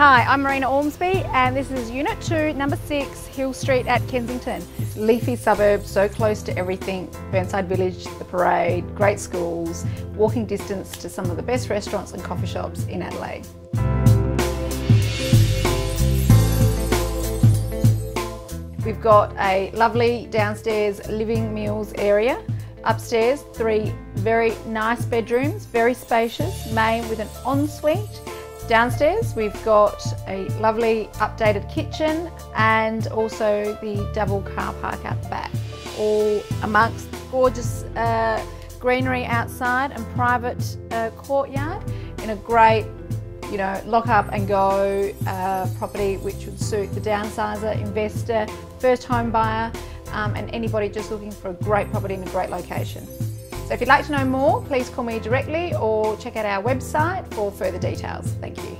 Hi, I'm Marina Ormsby and this is Unit 2, Number 6, Hill Street at Kensington. Leafy suburb, so close to everything, Burnside Village, the parade, great schools, walking distance to some of the best restaurants and coffee shops in Adelaide. We've got a lovely downstairs living meals area. Upstairs, three very nice bedrooms, very spacious, main with an ensuite Downstairs we've got a lovely updated kitchen and also the double car park out the back. All amongst gorgeous uh, greenery outside and private uh, courtyard in a great you know, lock up and go uh, property which would suit the downsizer, investor, first home buyer um, and anybody just looking for a great property in a great location. So if you'd like to know more, please call me directly or check out our website for further details. Thank you.